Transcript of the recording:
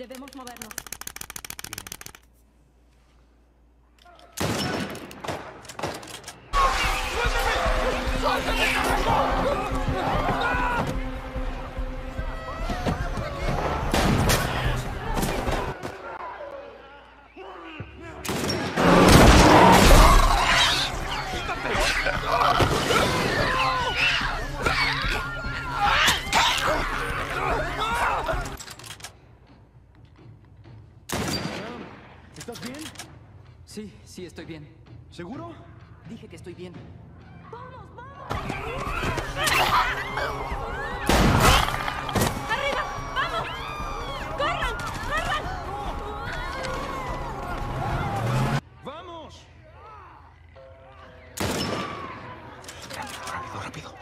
Debemos movernos. ¿Estás bien? Sí, sí, estoy bien. ¿Seguro? Dije que estoy bien. ¡Vamos, vamos! ¡Arriba! ¡Vamos! ¡Corran! ¡Corran! ¡Vamos! ¡Rápido, rápido.